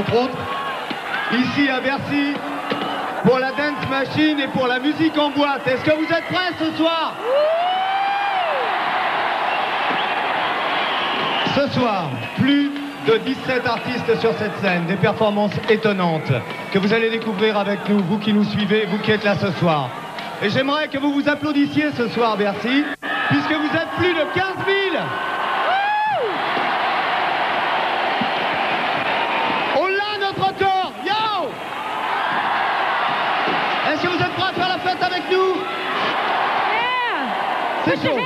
entre autres, ici à Bercy, pour la dance machine et pour la musique en boîte. Est-ce que vous êtes prêts ce soir Ce soir, plus de 17 artistes sur cette scène, des performances étonnantes que vous allez découvrir avec nous, vous qui nous suivez, vous qui êtes là ce soir. Et j'aimerais que vous vous applaudissiez ce soir, Bercy, puisque vous êtes plus de 15 000 On l'a notre record Yo Est-ce que vous êtes prêts à faire nous C'est chaud.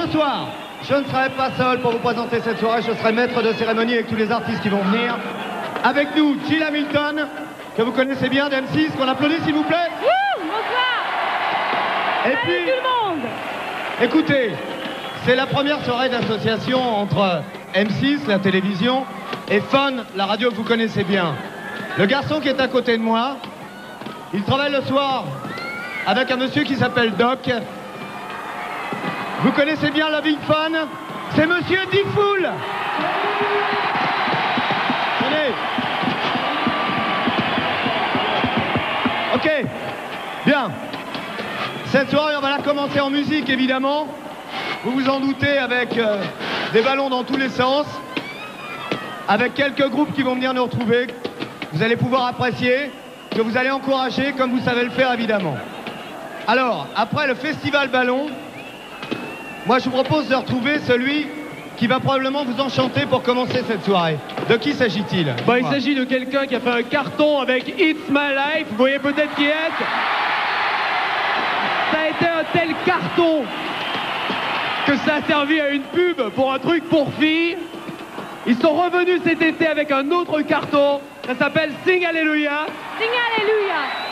Ce soir, je ne serai pas seul pour vous présenter cette soirée, je serai maître de cérémonie avec tous les artistes qui vont venir. Avec nous, Jill Hamilton, que vous connaissez bien d'M6, qu'on applaudit s'il vous plaît. Wouh, bonsoir. Et Salut puis, tout le monde. Écoutez, c'est la première soirée d'association entre M6, la télévision, et Fun, la radio que vous connaissez bien. Le garçon qui est à côté de moi, il travaille le soir avec un monsieur qui s'appelle Doc. Vous connaissez bien Loving Fun? C'est monsieur Diffoul Tenez Ok, bien. Cette soirée, on va la commencer en musique, évidemment. Vous vous en doutez, avec euh, des ballons dans tous les sens, avec quelques groupes qui vont venir nous retrouver. Vous allez pouvoir apprécier, que vous allez encourager, comme vous savez le faire, évidemment. Alors, après le festival ballon, moi, je vous propose de retrouver celui qui va probablement vous enchanter pour commencer cette soirée. De qui s'agit-il? Bah, il s'agit de quelqu'un qui a fait un carton avec It's My Life. Vous voyez peut-être qui est? Ça a été un tel carton que ça a servi à une pub pour un truc pour filles. Ils sont revenus cet été avec un autre carton. Ça s'appelle Sing Alléluia. Sing Alléluia.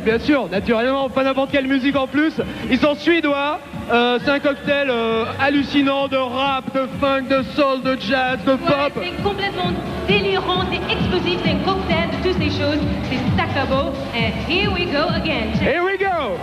Bien sûr, naturellement, pas n'importe quelle musique en plus. Ils sont suédois. Euh, c'est un cocktail euh, hallucinant de rap, de funk, de soul, de jazz, de pop. C'est complètement délirant, c'est explosif, c'est un cocktail de toutes ces choses. C'est Sakabo. And here we go again. Here we go!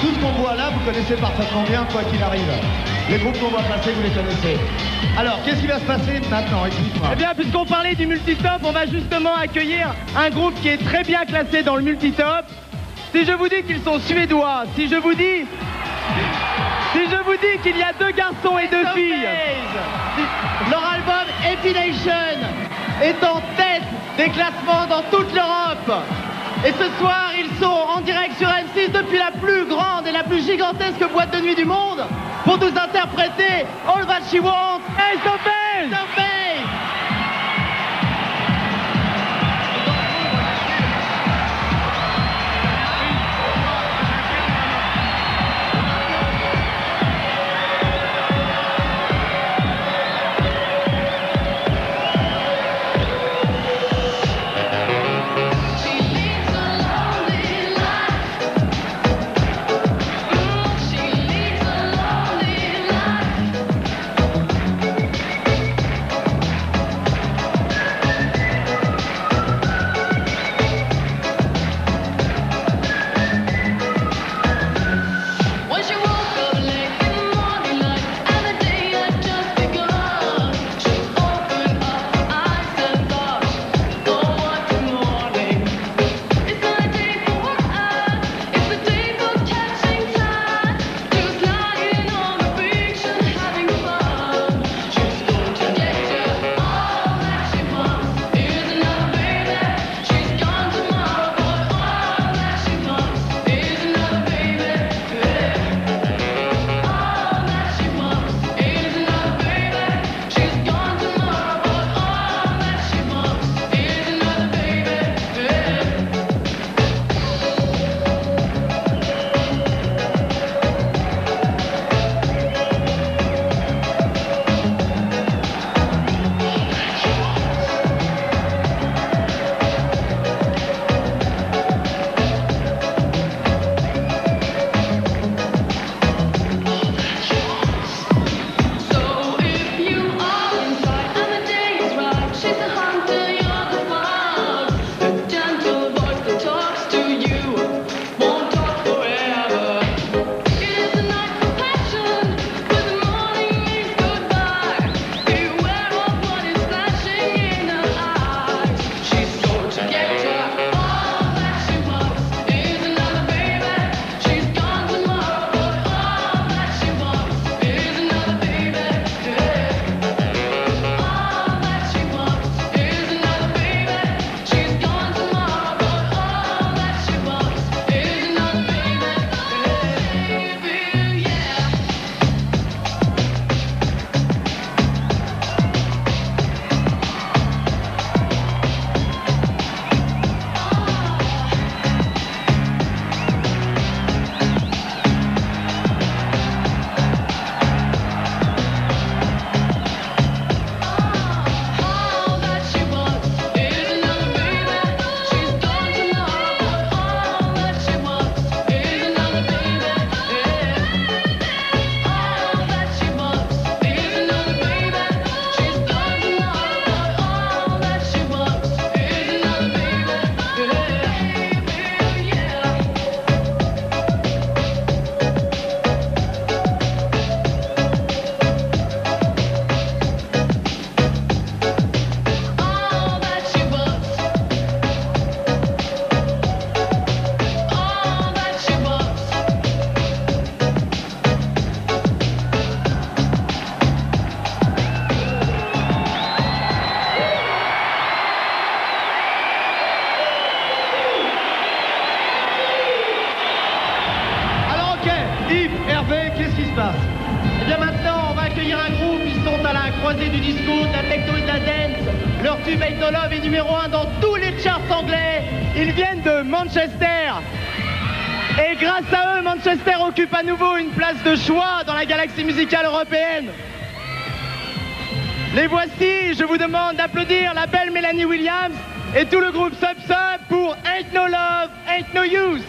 Tout ce qu'on voit là, vous connaissez parfaitement bien, quoi qu'il arrive. Les groupes qu'on voit passer, vous les connaissez. Alors, qu'est-ce qui va se passer maintenant? Explique-moi. Eh bien, puisqu'on parlait du multitop, on va justement accueillir un groupe qui est très bien classé dans le multitop. Si je vous dis qu'ils sont suédois, si je vous dis... Si je vous dis qu'il y a deux garçons et deux filles... Leur album Epination est en tête des classements dans toute l'Europe et ce soir, ils sont en direct sur M6 depuis la plus grande et la plus gigantesque boîte de nuit du monde pour nous interpréter All That She Wants. Hey, stop! de choix dans la galaxie musicale européenne. Les voici, je vous demande d'applaudir la belle Mélanie Williams et tout le groupe Sub pour Ain't No Love, Ain't No Use.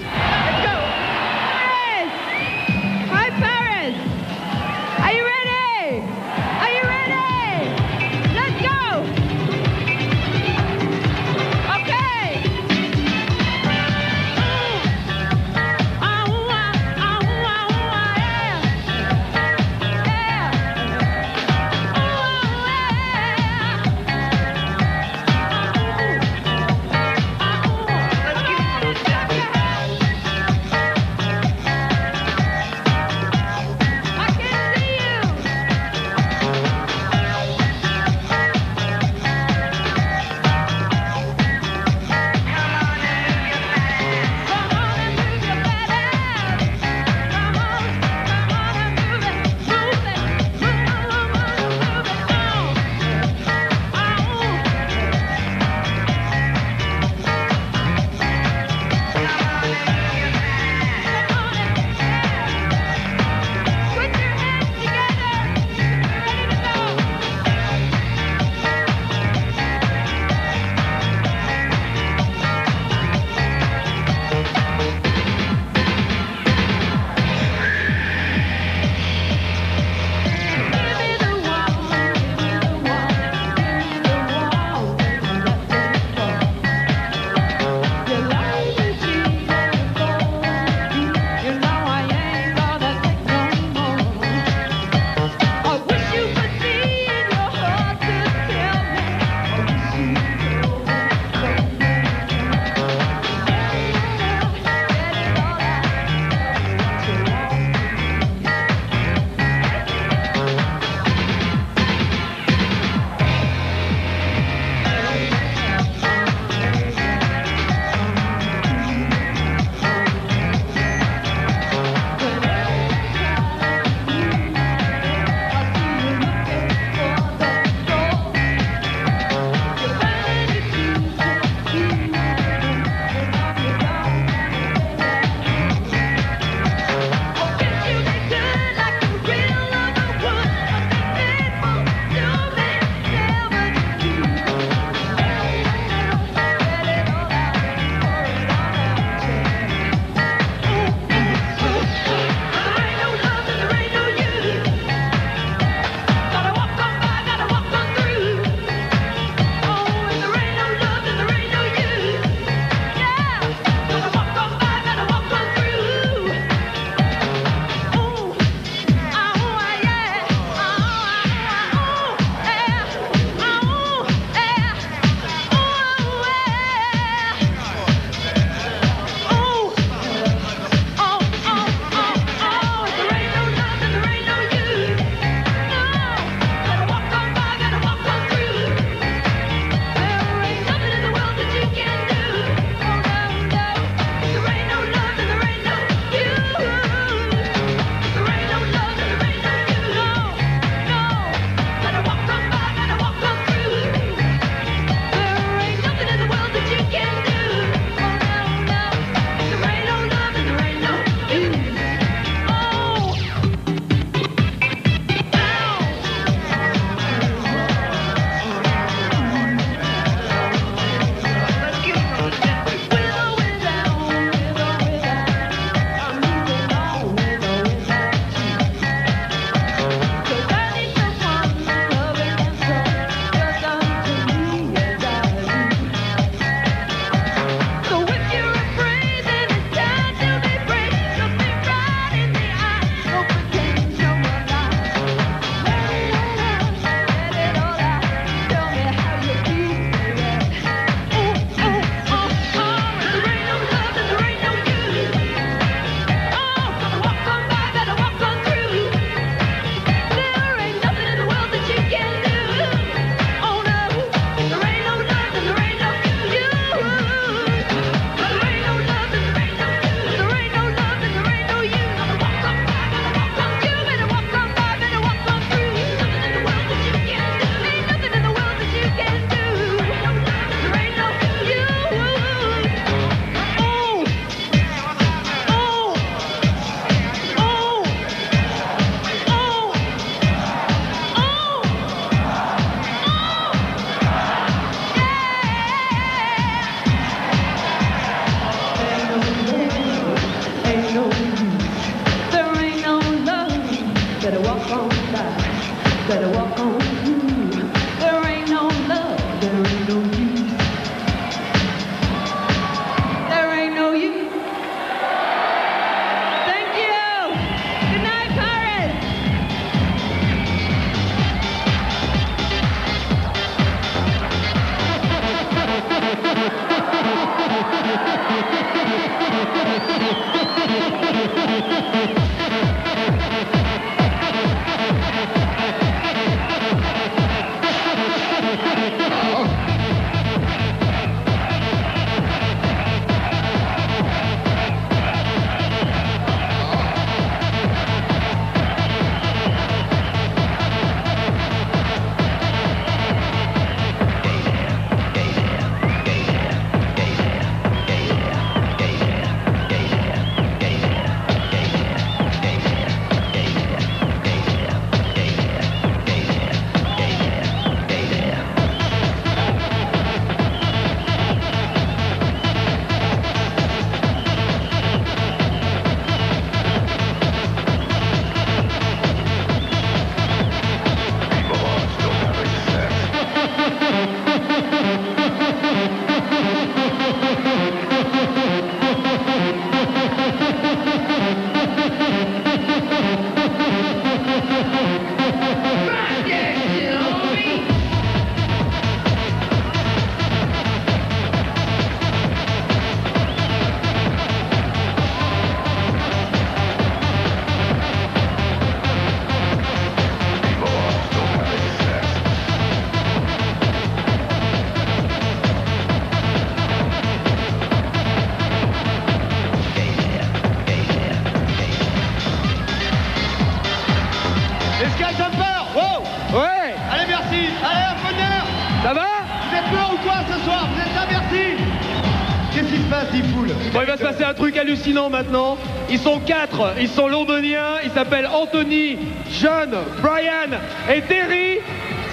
Bon, il va se passer un truc hallucinant maintenant. Ils sont quatre, ils sont londoniens, ils s'appellent Anthony, John, Brian et Terry.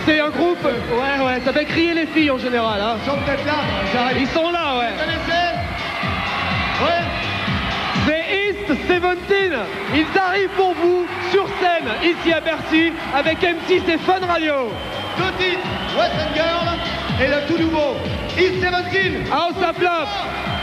C'est un groupe, ouais, ouais, ça fait crier les filles en général. Hein. Ils sont peut-être là, j'arrive. Ils sont là, ouais. Vous connaissez Ouais C'est East 17. Ils arrivent pour vous sur scène, ici à Bercy, avec M6 et Fun Radio. Deux titres, Western Girl et le tout nouveau, East 17 House of Love.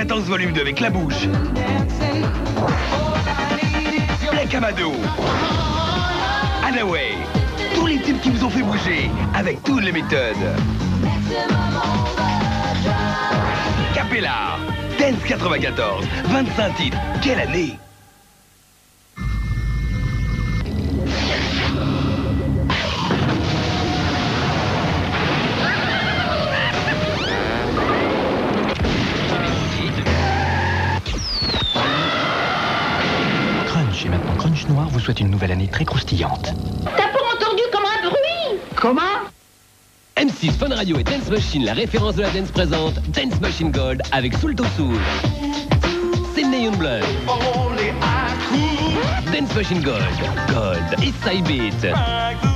14 volumes de Avec la bouche. Black Amado. Anaway. Tous les types qui vous ont fait bouger avec toutes les méthodes. Capella. Dance 94. 25 titres. Quelle année? Très croustillante. T'as pas entendu comme un bruit? Comment? M6 Fun Radio et Dance Machine, la référence de la dance présente, Dance Machine Gold avec Soul to Soul. Sydney Youngblood. Dance Machine Gold. Gold. East Side Beat.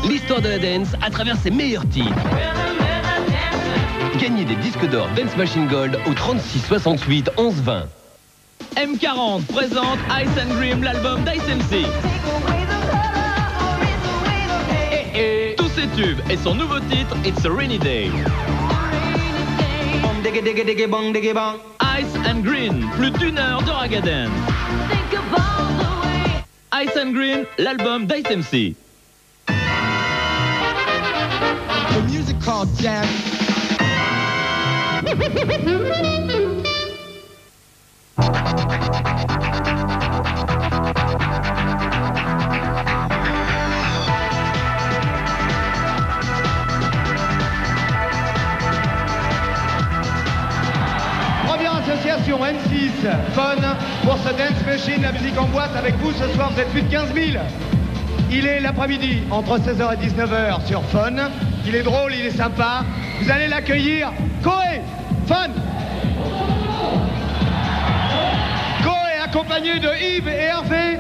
L'histoire de la dance à travers ses meilleurs titres. Gagnez des disques d'or Dance Machine Gold au 36 68 11 20. M40 présente Ice and Dream, l'album d'Ice MC. Ses tubes et son nouveau titre, It's a Rainy Day. Ice and Green, plus d'une heure de Ragadan. Ice and Green, l'album d'Ice MC. The music called jazz. Association N6, Fun, pour ce Dance Machine, la musique en boîte. Avec vous ce soir, vous êtes plus de 15 000. Il est l'après-midi, entre 16h et 19h sur Fun. Il est drôle, il est sympa. Vous allez l'accueillir. Koé, Fun. Koé accompagné de Yves et Hervé.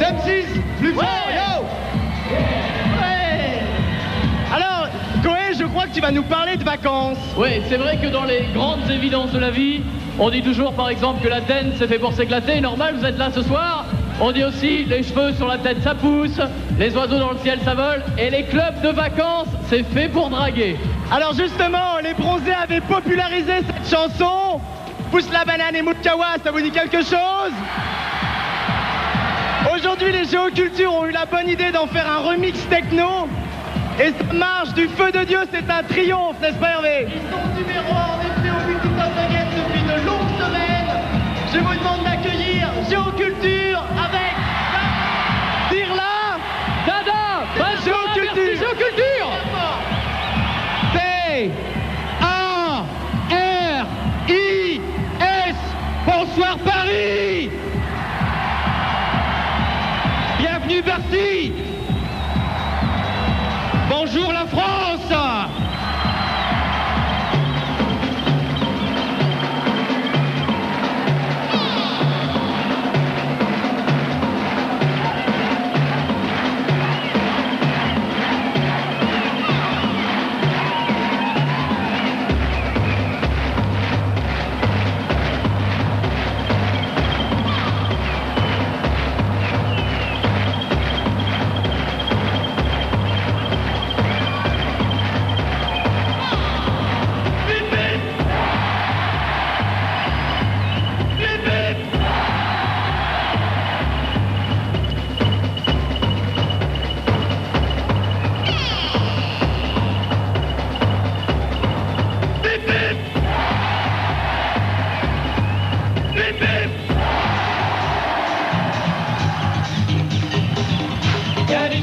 d'M6, plus fort, yo Ouais. Alors, Koé, je crois que tu vas nous parler de vacances. Oui, c'est vrai que dans les grandes évidences de la vie, on dit toujours par exemple que la dance c'est fait pour s'éclater. Normal, vous êtes là ce soir. On dit aussi les cheveux sur la tête ça pousse, les oiseaux dans le ciel ça vole, et les clubs de vacances c'est fait pour draguer. Alors justement, les bronzés avaient popularisé cette chanson. Pousse la banane et Moutkawa, ça vous dit quelque chose? Aujourd'hui, les géocultures ont eu la bonne idée d'en faire un remix techno. Et ça marche du feu de Dieu, c'est un triomphe, n'est-ce pas Hervé? Ils sont numéro 1 demande d'accueillir Géoculture avec Dire là Dada Bonne Géoculture. Géoculture. P A R I S. Bonsoir Il y a du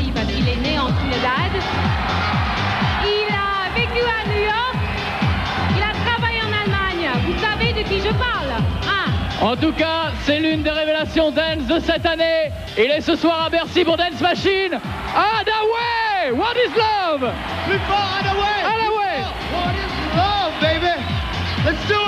aussi, parce qu'il est né en Trinidad. Il a vécu à New York. Il a travaillé en Allemagne. Vous savez de qui je parle Hein? En tout cas, c'est l'une des révélations dance de cette année. Il est ce soir à Bercy pour Dance Machine. Adaway What is love? Plus fort, Adaway Adaway What is love, baby? Let's do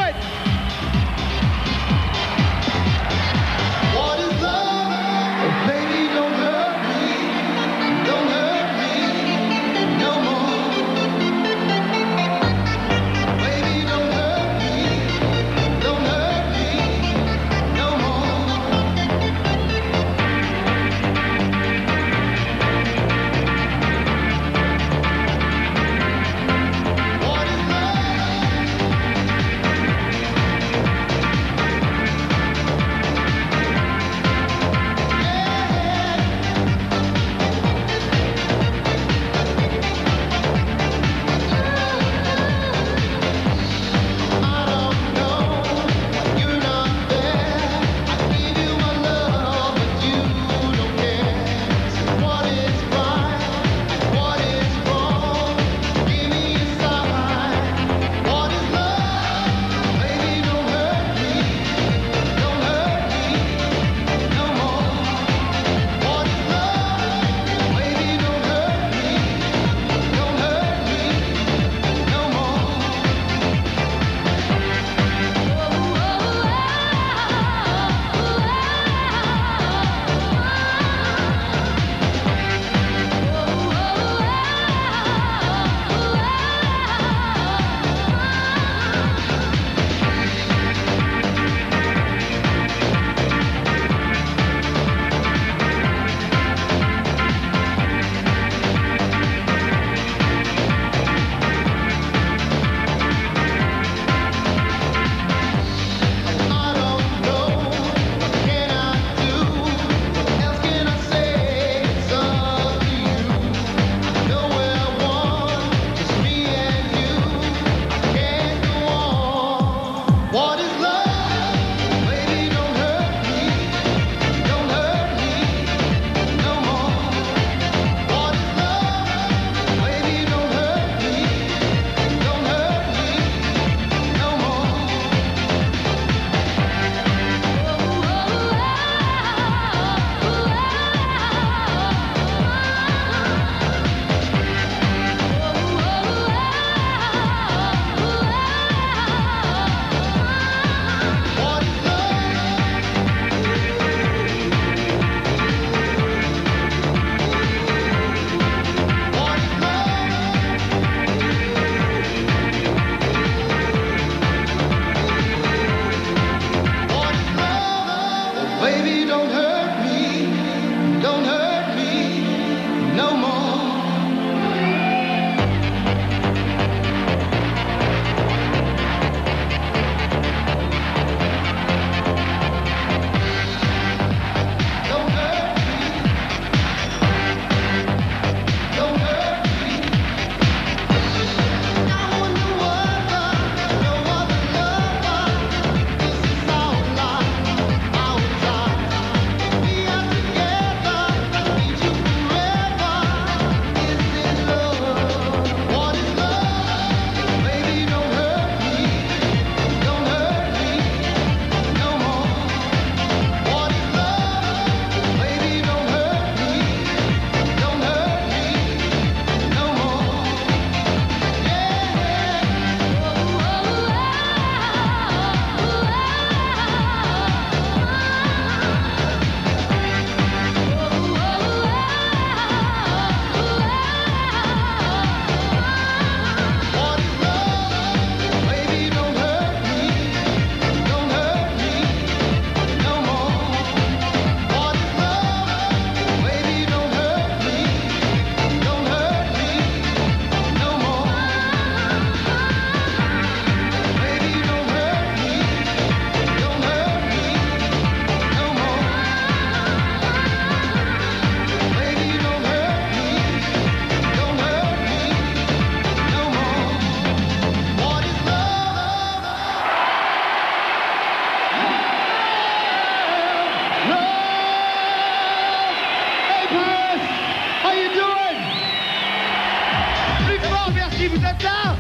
vous êtes là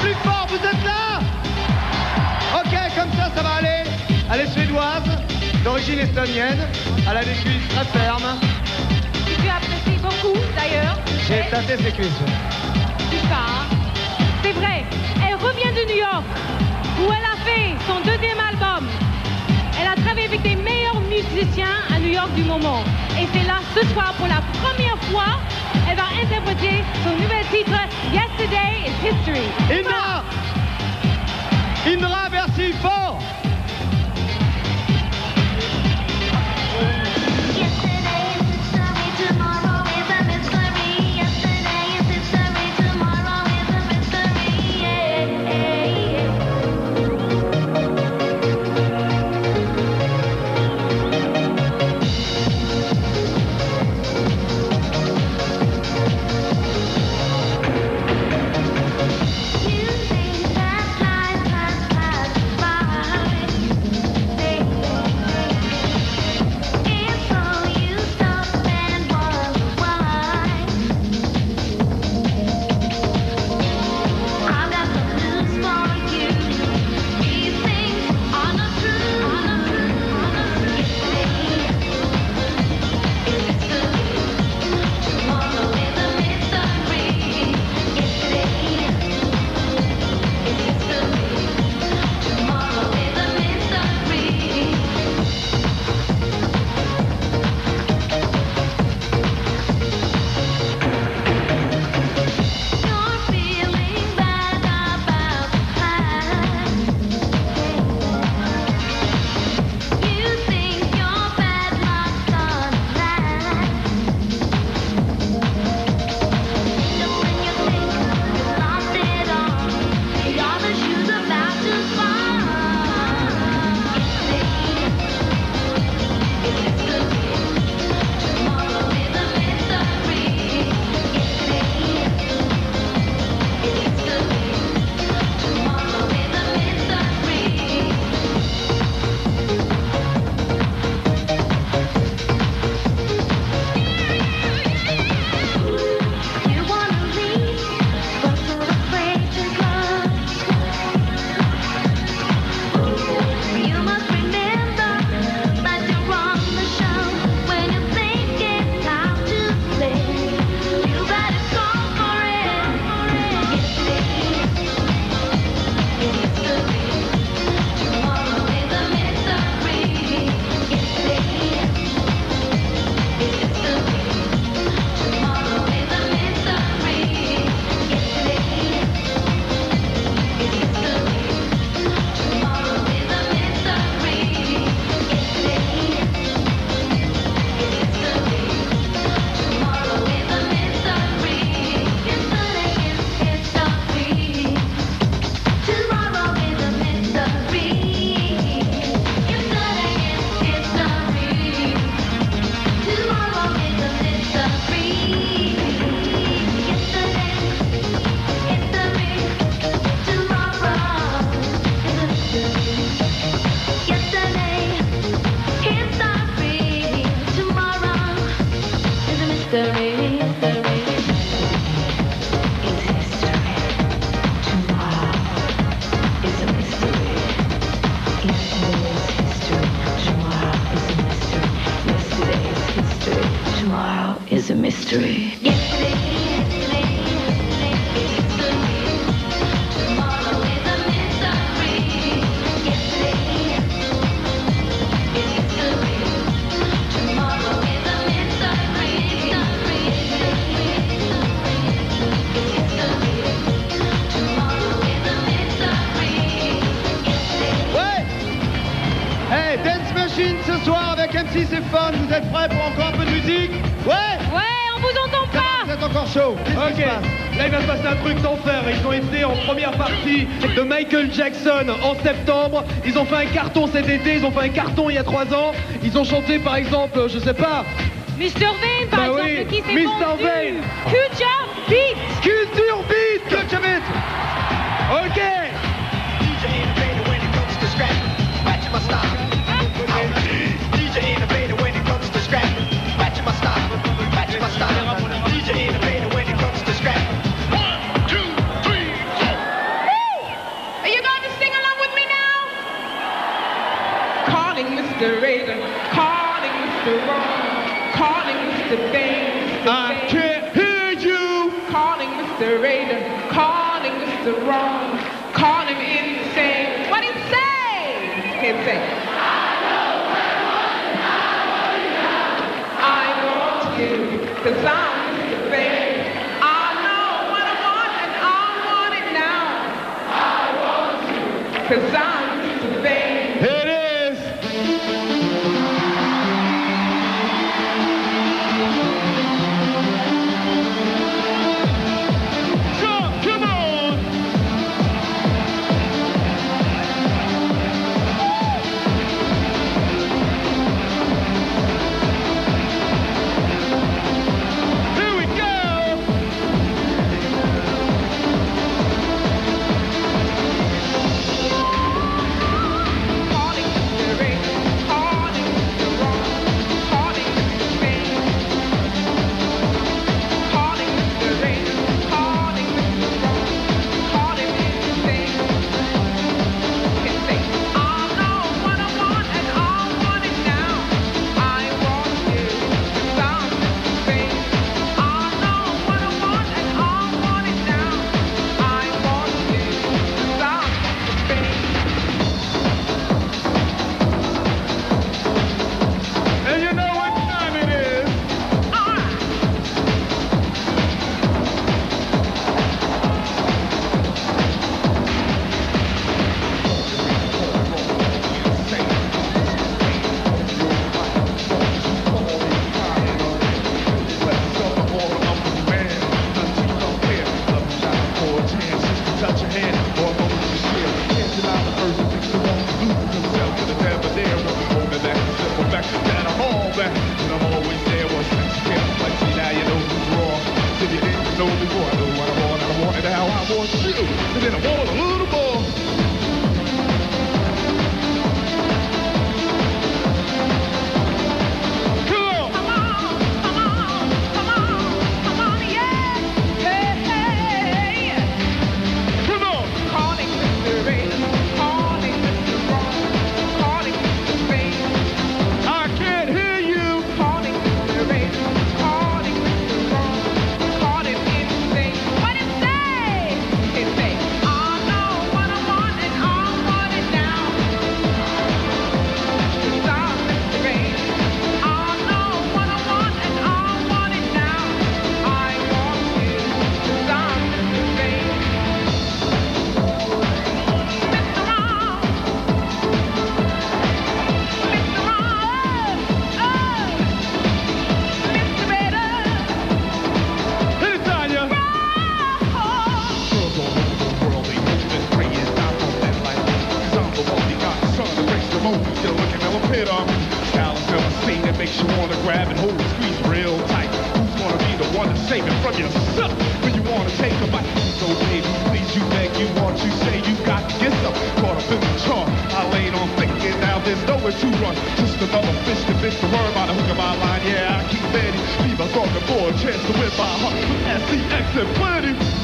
Plus fort, vous êtes là Ok, comme ça, ça va aller. Elle est suédoise, d'origine estonienne. Elle a des cuisses très fermes. Que tu apprécies beaucoup d'ailleurs. J'ai tâté ses cuisses. C'est ça, hein. C'est vrai. Elle revient de New York, où elle a fait son deuxième album. Elle a travaillé avec les meilleurs musiciens à New York du moment. Et c'est là, ce soir, pour la première fois, elle va interpréter son nouvel titre, Yesterday is History. Indra Indra, merci, fort Michael Jackson en septembre. Ils ont fait un carton cet été. Ils ont fait un carton il y a trois ans. Ils ont chanté, par exemple, je sais pas. Mr. Vane, par Bah exemple, oui, qui s'est Mr. Mr. Reagan, calling Mr. Wrong, calling Mr. Bain. I can't hear you. Calling Mr. Reagan, calling Mr. Wrong, calling in saying, what he say? Can't say. Cause I'm Mr. Bain. Cause I makes you wanna grab and hold squeeze real tight. Who's gonna be the one to save it from yourself when you wanna take a bite? So baby, please you beg, you want, you say you got to get some. Caught up in the chart, I laid on thinking now there's nowhere to run. Just another fish to fish to worry about the hook of my line. Yeah, I keep betting, leave us on boy chance to win by heart. SCX and plenty.